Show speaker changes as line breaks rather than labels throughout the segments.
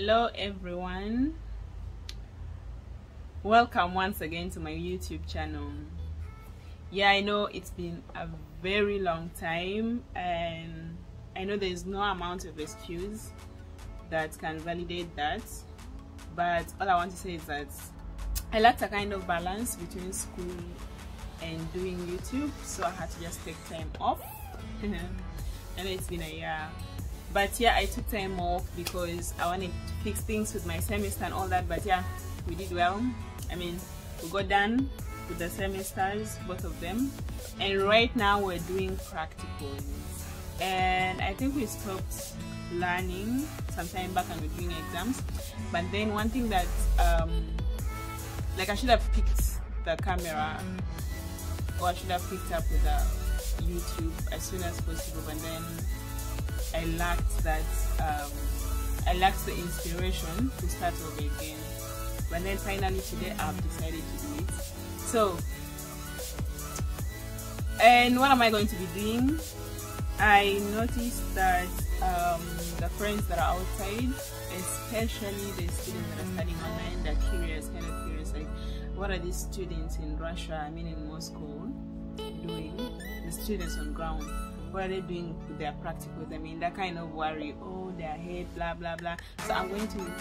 hello everyone. Welcome once again to my youtube channel. Yeah i know it's been a very long time and i know there's no amount of excuse that can validate that but all i want to say is that i lacked a kind of balance between school and doing youtube so i had to just take time off. And it's been a year but yeah i took time off because i wanted to fix things with my semester and all that but yeah we did well. I mean we got done with the semesters both of them. And right now we're doing practicals and i think we stopped learning sometime back and we're doing exams. But then one thing that um like i should have picked the camera or i should have picked up with the youtube as soon as possible but then I lacked that um, I lacked the inspiration to start over again. But then finally today I've decided to do it. So and what am I going to be doing? I noticed that um, the friends that are outside, especially the students that are studying online, they're curious, kind of curious, like what are these students in Russia, I mean in Moscow, doing? The students on ground what are they doing with their practicals? I mean, that kind of worry, oh, their head, blah, blah, blah. So I'm going to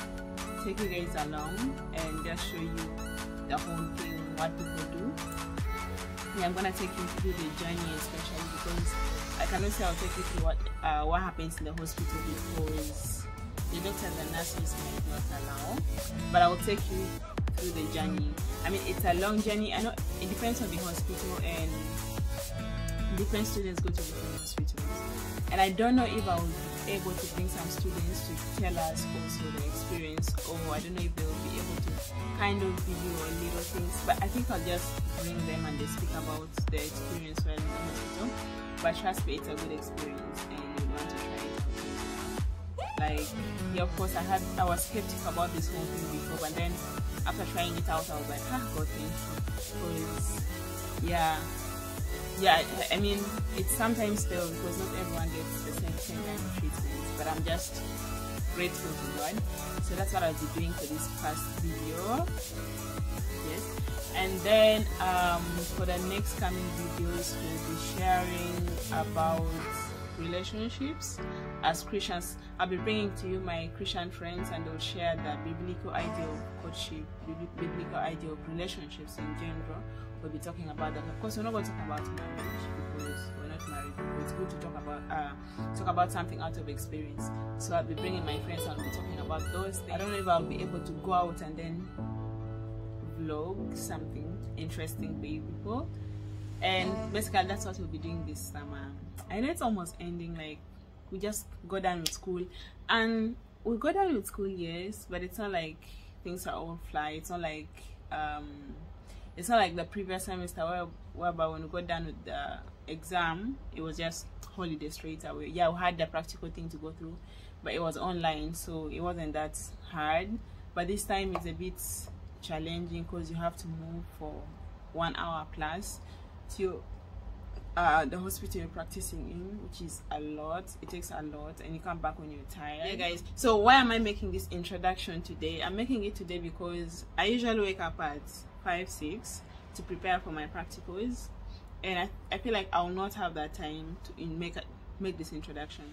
take you guys along and just show you the whole thing, what people do. Yeah, I'm gonna take you through the journey, especially because I cannot say I'll take you through what uh, what happens in the hospital because the doctors and nurses might not allow. But I will take you through the journey. I mean, it's a long journey. I know it depends on the hospital and different students go to different hospitals. And i don't know if i will be able to bring some students to tell us also the experience or i don't know if they'll be able to kind of you a little things. But i think i'll just bring them and they speak about their experience while in the hospital. But trust me it's a good experience and you want to try it. Like yeah of course i had i was skeptical about this whole thing before but then after trying it out i was like ah god thank you. Because yeah yeah, I mean, it's sometimes still because not everyone gets the same, kind of treatment, but I'm just grateful to God. So that's what I'll be doing for this first video. Yes, and then um, for the next coming videos, we'll be sharing about relationships as Christians. I'll be bringing to you my Christian friends, and they'll share the biblical idea of courtship, biblical idea of relationships in general we'll be talking about that. Of course, we're not going to talk about marriage because we're not married. But it's good to talk about uh, talk about something out of experience. So I'll be bringing my friends and we'll be talking about those things. I don't know if I'll be able to go out and then vlog something interesting for you people. And basically, that's what we'll be doing this summer. I know it's almost ending. Like we just go down with school, and we go down with school, yes, but it's not like things are all fly. It's not like um it's not like the previous semester where whereby when we got done with the exam it was just holiday straight away yeah we had the practical thing to go through but it was online so it wasn't that hard but this time it's a bit challenging because you have to move for one hour plus to uh, the hospital you're practicing in, which is a lot. It takes a lot, and you come back when you're tired. Yeah, guys. So why am I making this introduction today? I'm making it today because I usually wake up at five six to prepare for my practicals. And I, I feel like I will not have that time to in make make this introduction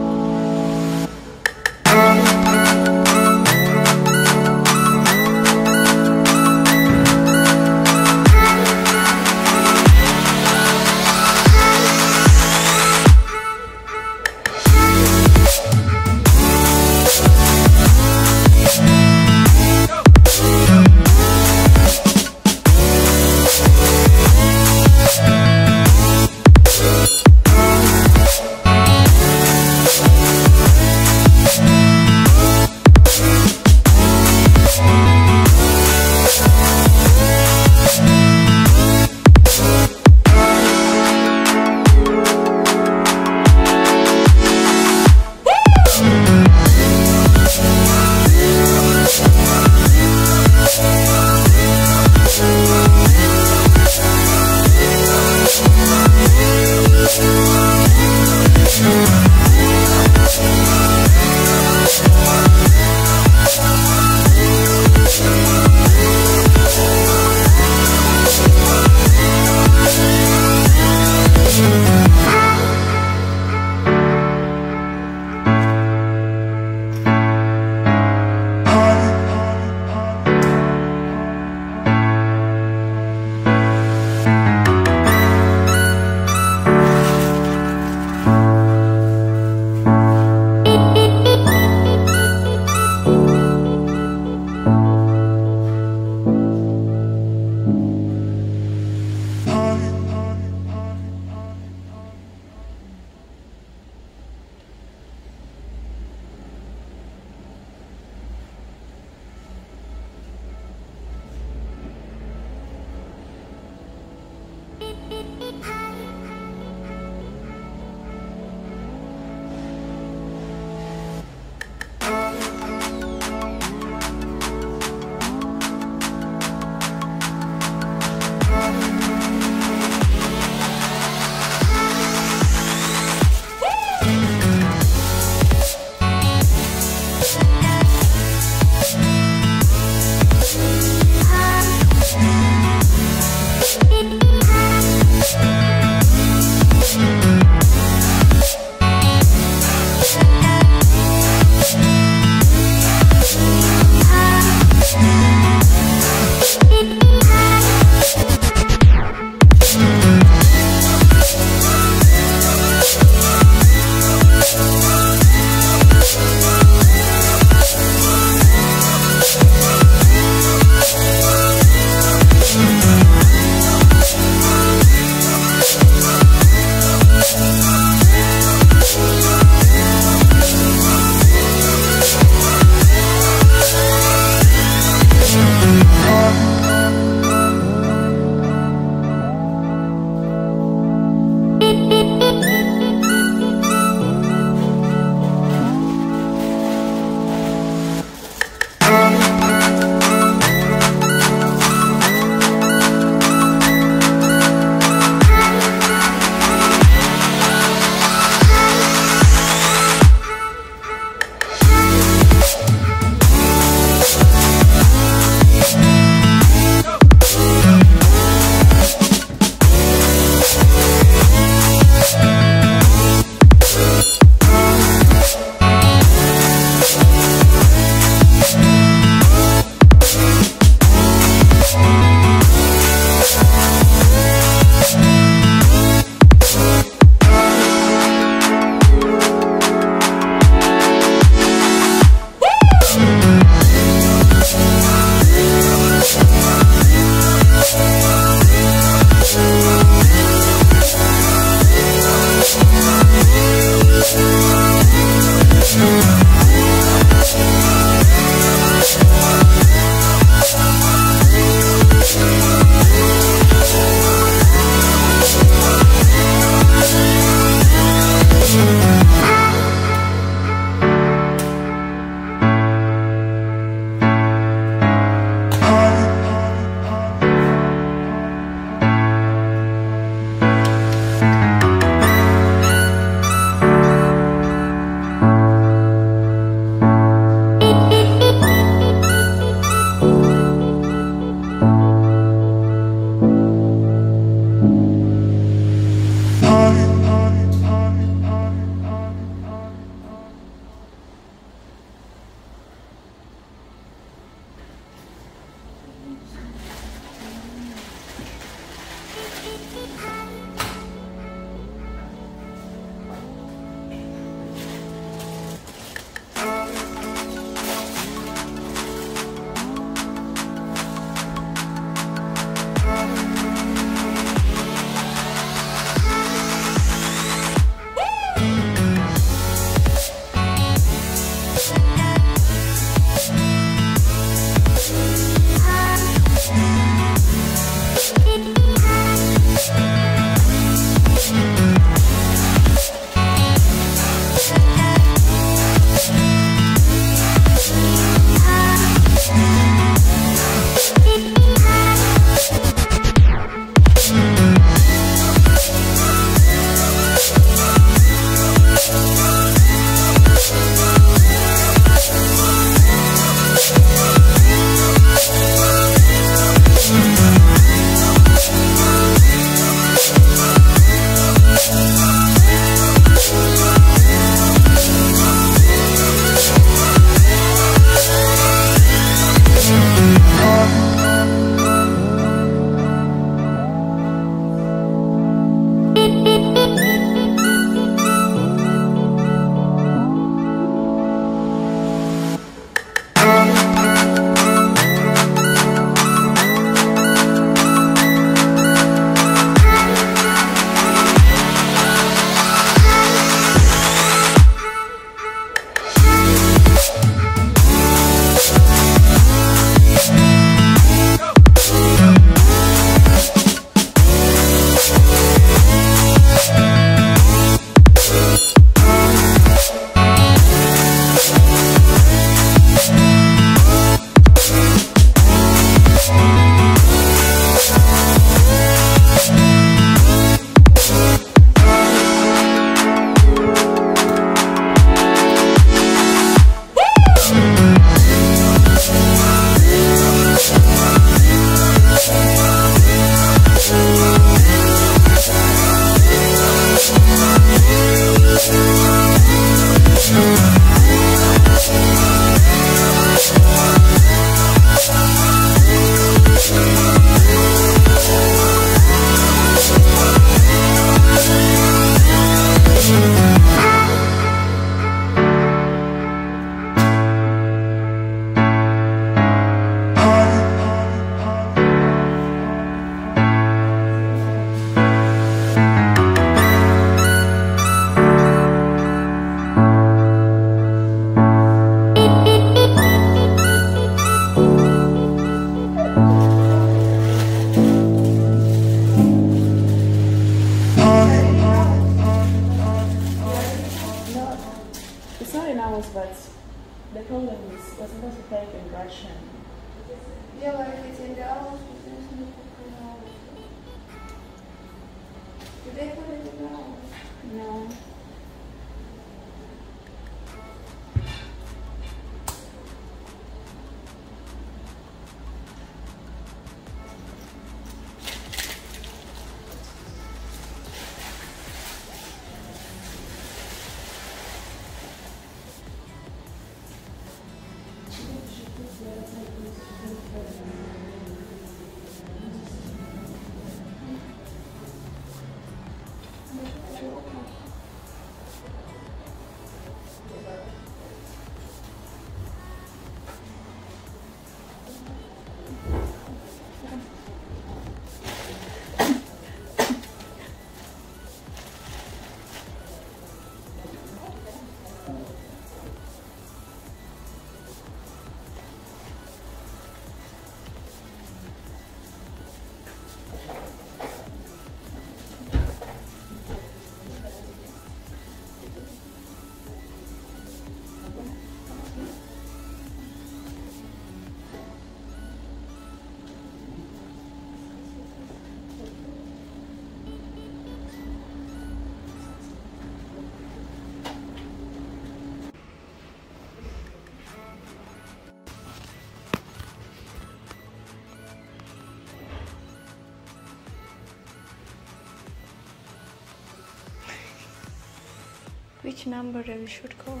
Which number we should call?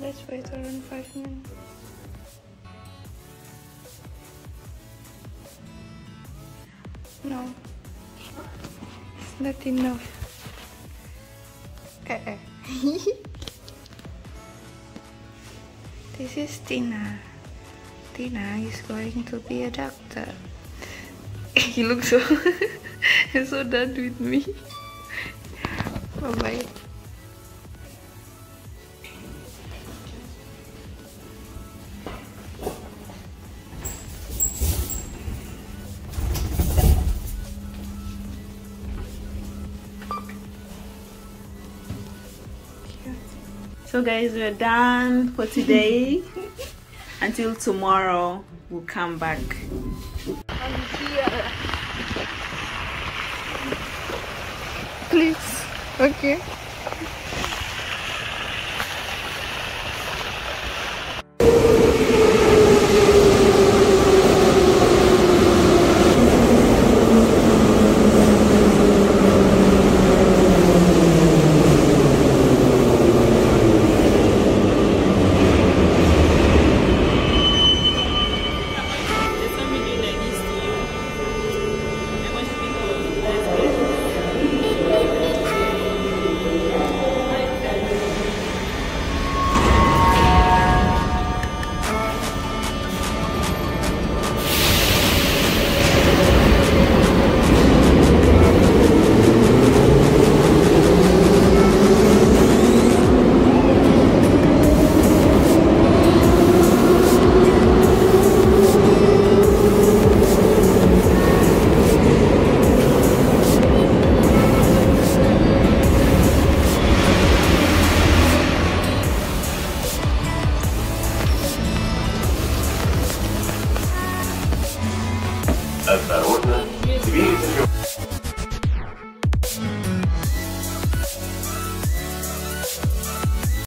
Let's wait around five minutes. No, it's not enough. Eh, eh. this is Tina. Tina is going to be a doctor. he looks so so done with me. Bye oh, bye.
So guys, we're done for today. Until tomorrow, we'll come back.
Please. Okay.